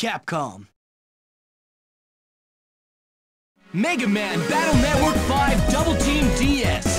Capcom. Mega Man Battle Network 5 Double Team DS.